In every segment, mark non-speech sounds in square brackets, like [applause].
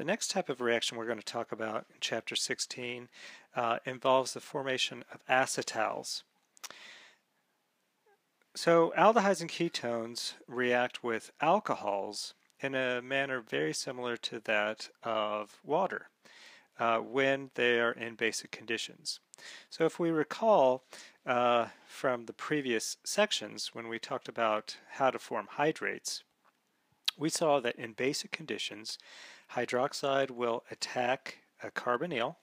The next type of reaction we're going to talk about in chapter 16 uh, involves the formation of acetals. So aldehydes and ketones react with alcohols in a manner very similar to that of water uh, when they are in basic conditions. So if we recall uh, from the previous sections when we talked about how to form hydrates, we saw that in basic conditions, hydroxide will attack a carbonyl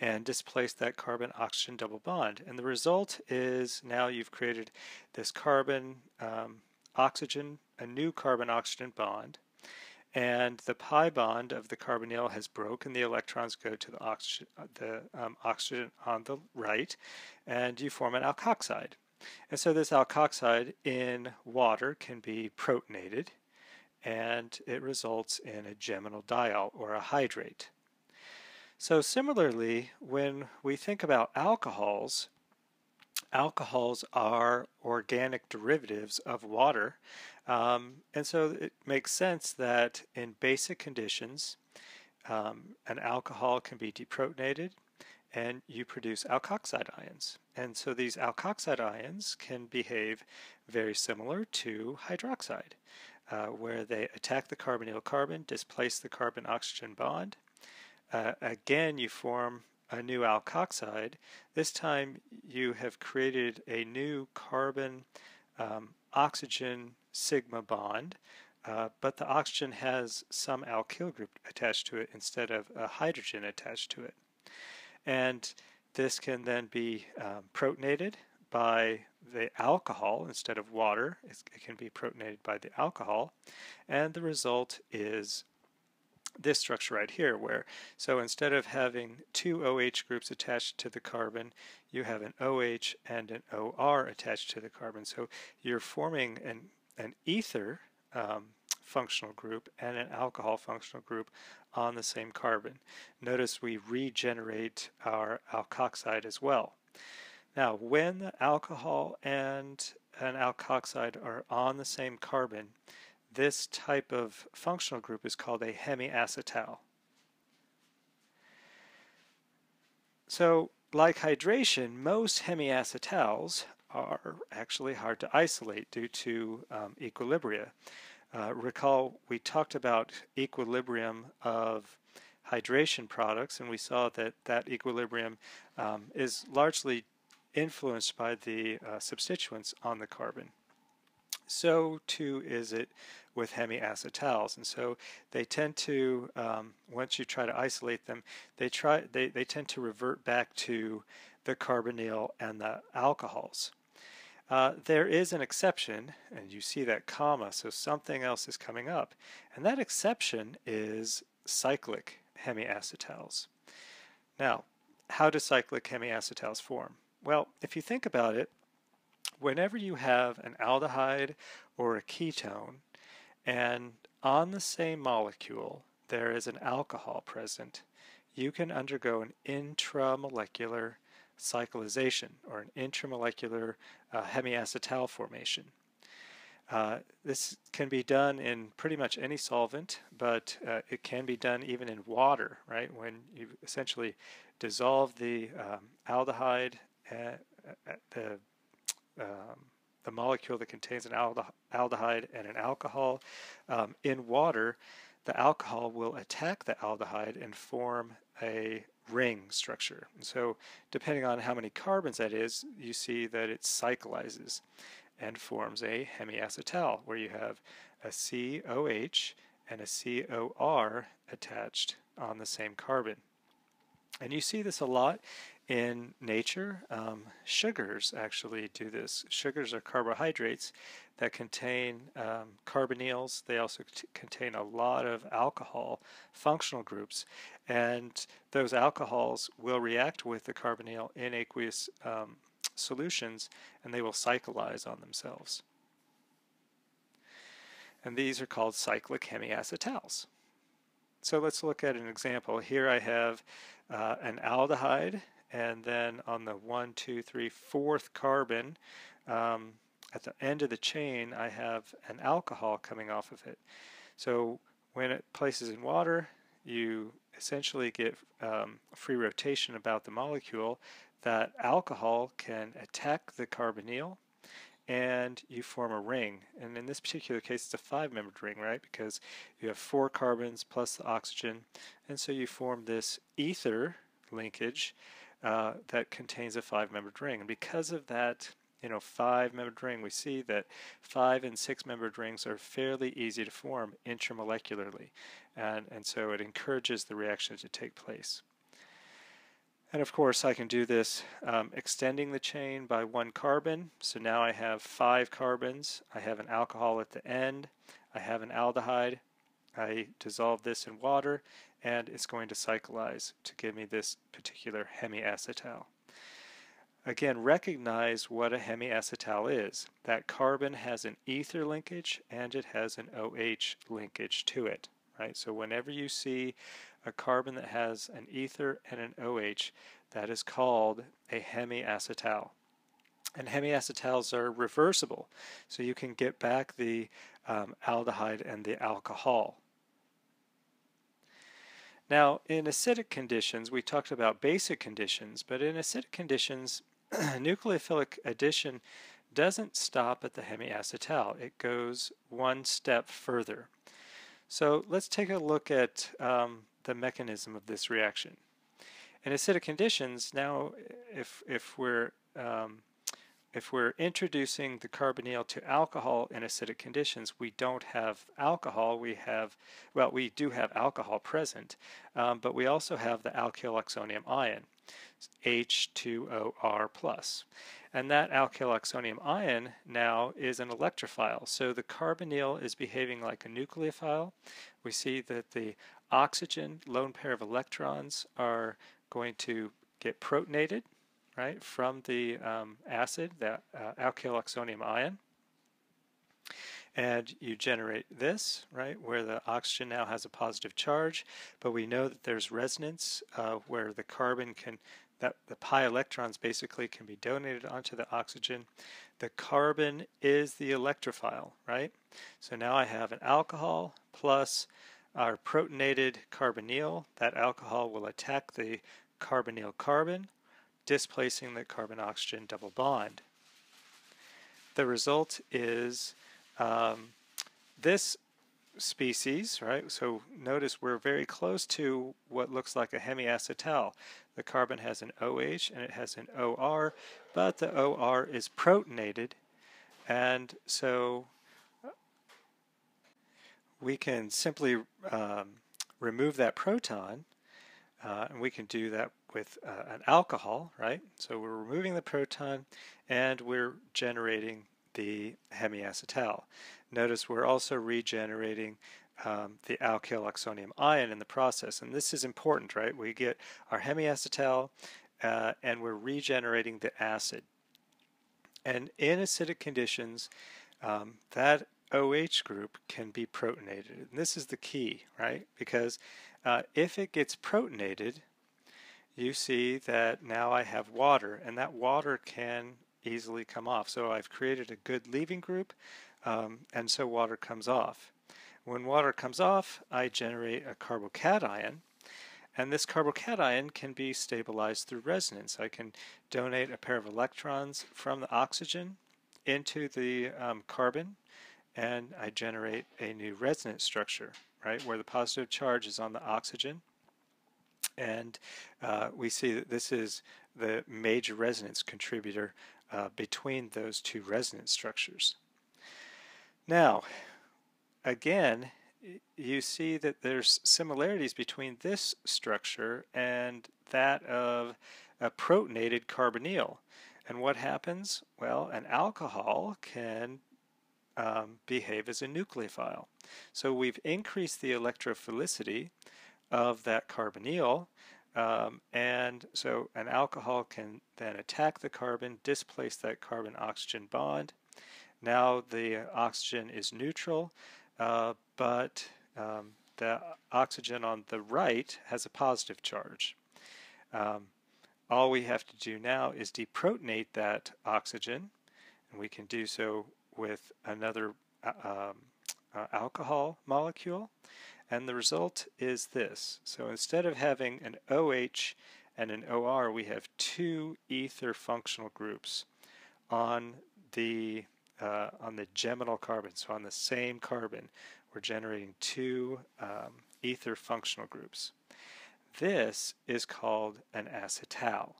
and displace that carbon-oxygen double bond. And the result is now you've created this carbon um, oxygen, a new carbon-oxygen bond, and the pi bond of the carbonyl has broken. The electrons go to the oxygen, the um, oxygen on the right, and you form an alkoxide. And so this alkoxide in water can be protonated, and it results in a geminal diol or a hydrate. So similarly, when we think about alcohols, alcohols are organic derivatives of water. Um, and so it makes sense that in basic conditions, um, an alcohol can be deprotonated and you produce alkoxide ions. And so these alkoxide ions can behave very similar to hydroxide, uh, where they attack the carbonyl carbon, displace the carbon-oxygen bond. Uh, again, you form a new alkoxide. This time you have created a new carbon um, oxygen sigma bond, uh, but the oxygen has some alkyl group attached to it instead of a hydrogen attached to it. And this can then be um, protonated by the alcohol instead of water. It can be protonated by the alcohol, and the result is this structure right here where so instead of having two OH groups attached to the carbon you have an OH and an OR attached to the carbon so you're forming an, an ether um, functional group and an alcohol functional group on the same carbon. Notice we regenerate our alkoxide as well. Now when alcohol and an alkoxide are on the same carbon this type of functional group is called a hemiacetal. So, like hydration, most hemiacetals are actually hard to isolate due to um, equilibria. Uh, recall we talked about equilibrium of hydration products and we saw that that equilibrium um, is largely influenced by the uh, substituents on the carbon so too is it with hemiacetals. And so they tend to, um, once you try to isolate them, they try they, they tend to revert back to the carbonyl and the alcohols. Uh, there is an exception, and you see that comma, so something else is coming up. And that exception is cyclic hemiacetals. Now, how do cyclic hemiacetals form? Well, if you think about it, whenever you have an aldehyde or a ketone, and on the same molecule there is an alcohol present, you can undergo an intramolecular cyclization or an intramolecular uh, hemiacetal formation. Uh, this can be done in pretty much any solvent, but uh, it can be done even in water, right? When you essentially dissolve the um, aldehyde, the um, the molecule that contains an aldehyde and an alcohol um, in water, the alcohol will attack the aldehyde and form a ring structure. And so depending on how many carbons that is, you see that it cyclizes and forms a hemiacetal where you have a COH and a COR attached on the same carbon. And you see this a lot in nature, um, sugars actually do this. Sugars are carbohydrates that contain um, carbonyls. They also contain a lot of alcohol functional groups, and those alcohols will react with the carbonyl in aqueous um, solutions, and they will cyclize on themselves. And these are called cyclic hemiacetals. So let's look at an example. Here I have uh, an aldehyde and then on the one, two, three, fourth carbon, um, at the end of the chain, I have an alcohol coming off of it. So when it places in water, you essentially get um, free rotation about the molecule, that alcohol can attack the carbonyl and you form a ring. And in this particular case, it's a five-membered ring, right? Because you have four carbons plus the oxygen, and so you form this ether linkage uh, that contains a five-membered ring. And because of that, you know, five-membered ring, we see that five and six-membered rings are fairly easy to form intramolecularly, and and so it encourages the reaction to take place. And of course I can do this um, extending the chain by one carbon. So now I have five carbons. I have an alcohol at the end. I have an aldehyde. I dissolve this in water and it's going to cyclize to give me this particular hemiacetal. Again, recognize what a hemiacetal is. That carbon has an ether linkage and it has an OH linkage to it. Right? So whenever you see a carbon that has an ether and an OH, that is called a hemiacetal. And hemiacetals are reversible, so you can get back the um, aldehyde and the alcohol. Now, in acidic conditions, we talked about basic conditions, but in acidic conditions, [clears throat] nucleophilic addition doesn't stop at the hemiacetal. It goes one step further. So let's take a look at um, the mechanism of this reaction. In acidic conditions, now if, if we're um, if we're introducing the carbonyl to alcohol in acidic conditions, we don't have alcohol. We have, well, we do have alcohol present, um, but we also have the alkyl oxonium ion, H2OR+. And that alkyl oxonium ion now is an electrophile. So the carbonyl is behaving like a nucleophile. We see that the oxygen lone pair of electrons are going to get protonated right from the um, acid, that uh, alkyl oxonium ion. And you generate this, right, where the oxygen now has a positive charge, but we know that there's resonance uh, where the carbon can, that the pi electrons basically can be donated onto the oxygen. The carbon is the electrophile, right? So now I have an alcohol plus our protonated carbonyl. That alcohol will attack the carbonyl carbon, displacing the carbon-oxygen double bond. The result is um, this species, right? So notice we're very close to what looks like a hemiacetal. The carbon has an OH and it has an OR, but the OR is protonated, and so we can simply um, remove that proton, uh, and we can do that with uh, an alcohol, right? So we're removing the proton, and we're generating the hemiacetal. Notice we're also regenerating um, the alkyl oxonium ion in the process, and this is important, right? We get our hemiacetal, uh, and we're regenerating the acid. And in acidic conditions, um, that OH group can be protonated. And this is the key, right? Because uh, if it gets protonated, you see that now I have water, and that water can easily come off. So I've created a good leaving group, um, and so water comes off. When water comes off, I generate a carbocation, and this carbocation can be stabilized through resonance. I can donate a pair of electrons from the oxygen into the um, carbon and I generate a new resonance structure, right, where the positive charge is on the oxygen. And uh, we see that this is the major resonance contributor uh, between those two resonance structures. Now, again, you see that there's similarities between this structure and that of a protonated carbonyl. And what happens? Well, an alcohol can um, behave as a nucleophile. So we've increased the electrophilicity of that carbonyl, um, and so an alcohol can then attack the carbon, displace that carbon-oxygen bond. Now the oxygen is neutral, uh, but um, the oxygen on the right has a positive charge. Um, all we have to do now is deprotonate that oxygen, and we can do so with another uh, um, uh, alcohol molecule. And the result is this. So instead of having an OH and an OR, we have two ether functional groups on the uh, on the geminal carbon. So on the same carbon, we're generating two um, ether functional groups. This is called an acetal.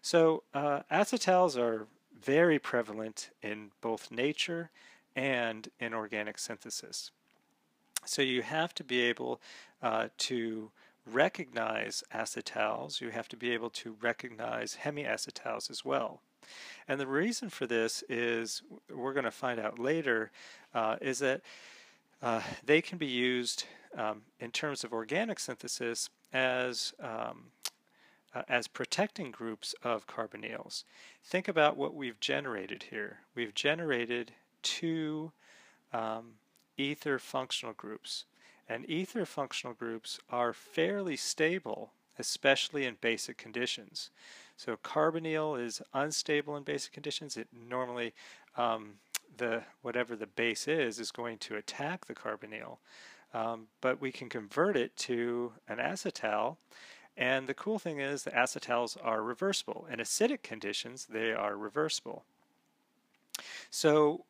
So uh, acetals are very prevalent in both nature and in organic synthesis. So you have to be able uh, to recognize acetals, you have to be able to recognize hemiacetals as well. And the reason for this is, we're going to find out later, uh, is that uh, they can be used um, in terms of organic synthesis as um, uh, as protecting groups of carbonyls. Think about what we've generated here. We've generated two um, ether functional groups. And ether functional groups are fairly stable, especially in basic conditions. So carbonyl is unstable in basic conditions. It normally, um, the whatever the base is, is going to attack the carbonyl. Um, but we can convert it to an acetal and the cool thing is the acetals are reversible. In acidic conditions, they are reversible. So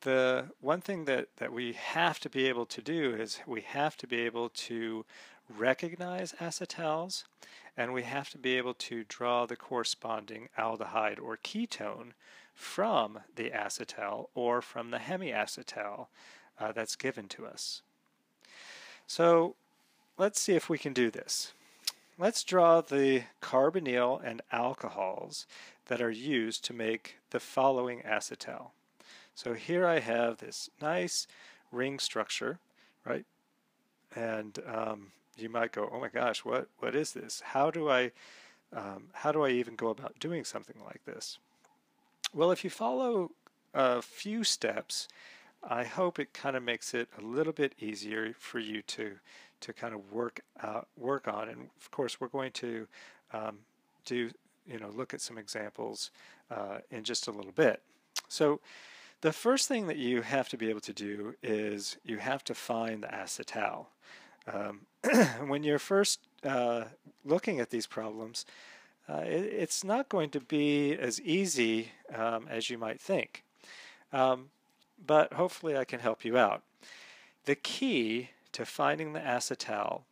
the one thing that, that we have to be able to do is we have to be able to recognize acetals and we have to be able to draw the corresponding aldehyde or ketone from the acetal or from the hemiacetal uh, that's given to us. So let's see if we can do this. Let's draw the carbonyl and alcohols that are used to make the following acetal. So here I have this nice ring structure, right? And um, you might go, oh my gosh, what, what is this? How do I um, how do I even go about doing something like this? Well, if you follow a few steps, I hope it kind of makes it a little bit easier for you to to kind of work work on. And of course, we're going to um, do you know look at some examples uh, in just a little bit. So the first thing that you have to be able to do is you have to find the acetal. Um, [clears throat] when you're first uh, looking at these problems, uh, it, it's not going to be as easy um, as you might think. Um, but hopefully I can help you out. The key to finding the acetal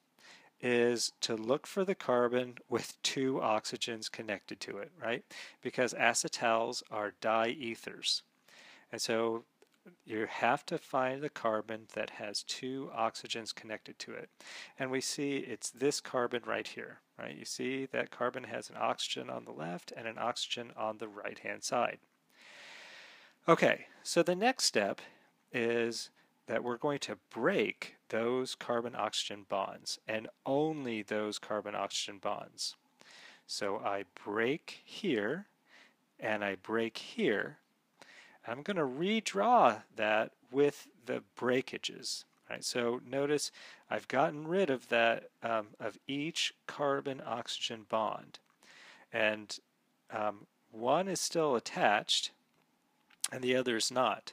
is to look for the carbon with two oxygens connected to it, right? Because acetals are diethers. And so you have to find the carbon that has two oxygens connected to it. And we see it's this carbon right here, right? You see that carbon has an oxygen on the left and an oxygen on the right hand side. Okay, so the next step is that we're going to break those carbon-oxygen bonds and only those carbon-oxygen bonds. So I break here and I break here. I'm going to redraw that with the breakages. Right, so notice I've gotten rid of that um, of each carbon-oxygen bond, and um, one is still attached, and the other is not.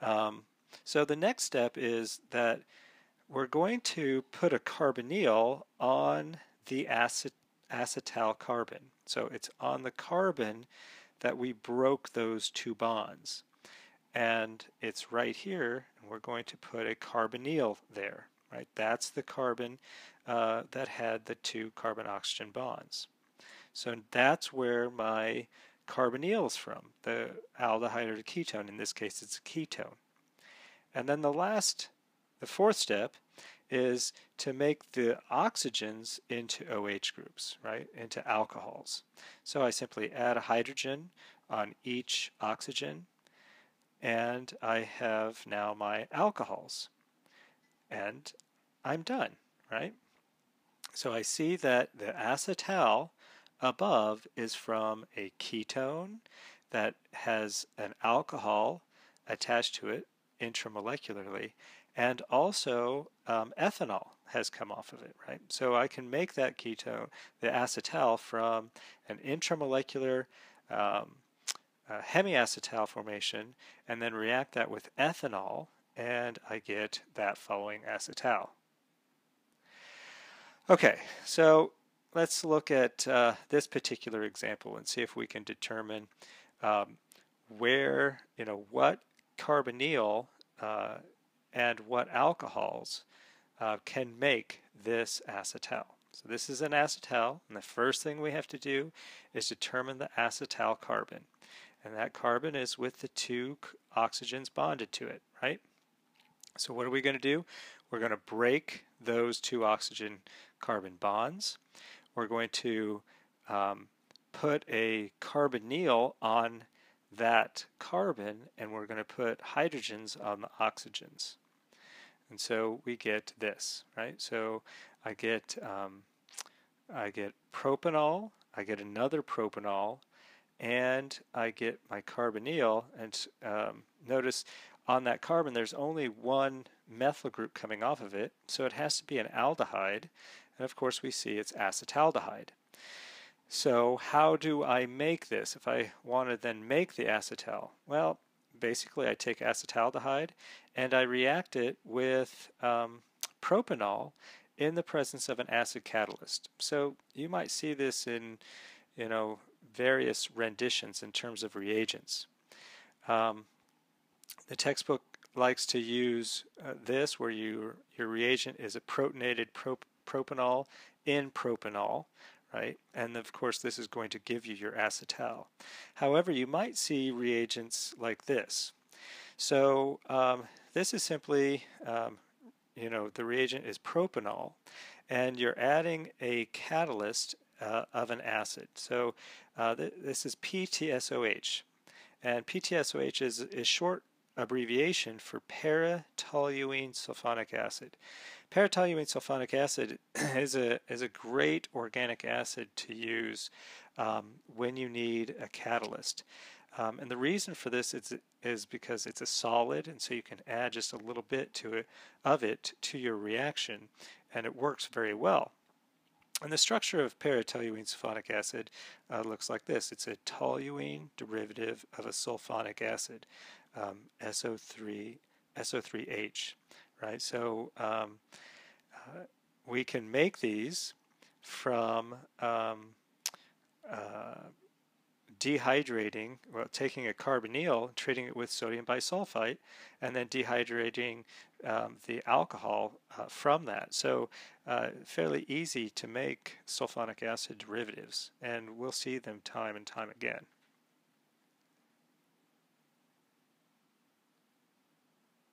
Um, so the next step is that we're going to put a carbonyl on the acet acetal carbon. So it's on the carbon that we broke those two bonds. And it's right here, and we're going to put a carbonyl there, right? That's the carbon uh, that had the two carbon-oxygen bonds. So that's where my carbonyl is from, the aldehyde or the ketone. In this case, it's a ketone. And then the last, the fourth step, is to make the oxygens into OH groups, right, into alcohols. So I simply add a hydrogen on each oxygen, and I have now my alcohols. And I'm done, right? So I see that the acetal above is from a ketone that has an alcohol attached to it intramolecularly, and also um, ethanol has come off of it, right? So I can make that ketone, the acetal, from an intramolecular um, uh, hemiacetal formation and then react that with ethanol and I get that following acetal. Okay, so let's look at uh, this particular example and see if we can determine um, where, you know, what carbonyl uh, and what alcohols uh, can make this acetal. So this is an acetal, and the first thing we have to do is determine the acetal carbon. And that carbon is with the two oxygens bonded to it, right? So what are we going to do? We're going to break those two oxygen carbon bonds. We're going to um, put a carbonyl on that carbon and we're going to put hydrogens on the oxygens. And so we get this, right? So I get um, I get propanol, I get another propanol, and I get my carbonyl. And um, notice on that carbon there's only one methyl group coming off of it, so it has to be an aldehyde. And of course we see it's acetaldehyde. So how do I make this if I want to then make the acetal? Well, basically I take acetaldehyde and I react it with um, propanol in the presence of an acid catalyst. So you might see this in, you know, various renditions in terms of reagents. Um, the textbook likes to use uh, this where you, your reagent is a protonated prop propanol in propanol, right? And of course this is going to give you your acetal. However, you might see reagents like this. So um, this is simply, um, you know, the reagent is propanol, and you're adding a catalyst uh, of an acid. So uh, th this is PTSOH, and PTSOH is, is short abbreviation for para-toluene sulfonic acid. Para-toluene sulfonic acid [clears throat] is a, is a great organic acid to use um, when you need a catalyst. Um, and the reason for this is, is because it's a solid and so you can add just a little bit to it of it to your reaction and it works very well. And the structure of para-toluene sulfonic acid uh, looks like this. It's a toluene derivative of a sulfonic acid um, SO3 SO3H, right? So um, uh, we can make these from um, uh, dehydrating, well, taking a carbonyl, treating it with sodium bisulfite, and then dehydrating um, the alcohol uh, from that. So uh, fairly easy to make sulfonic acid derivatives, and we'll see them time and time again.